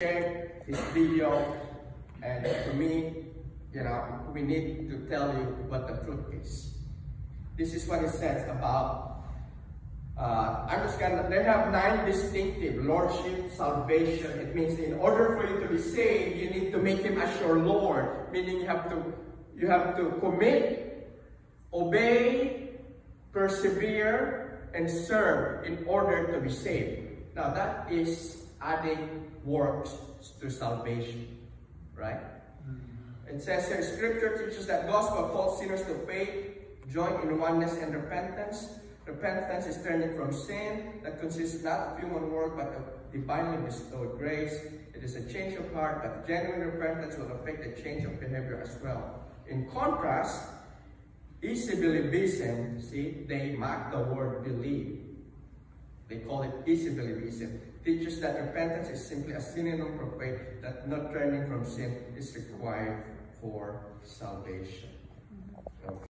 this video and to me, you know, we need to tell you what the truth is. This is what it says about, uh, I'm just gonna, they have nine distinctive, Lordship, salvation. It means in order for you to be saved, you need to make Him as your Lord, meaning you have to, you have to commit, obey, persevere, and serve in order to be saved. Now that is adding works to salvation, right? Mm-hmm. It says here, Scripture teaches that gospel calls sinners to faith, join in oneness and repentance. Repentance is turning from sin that consists not of human work but of divinely bestowed grace. It is a change of heart, but genuine repentance will affect the change of behavior as well. In contrast, easy believism, see, they mark the word believe. They call it easy believism. Teaches that repentance is simply a synonym for faith, that not turning from sin is required for salvation. Mm-hmm.